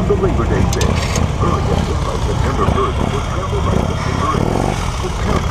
was the Labor Day sale. Early by September 1st for travel rights and conversions.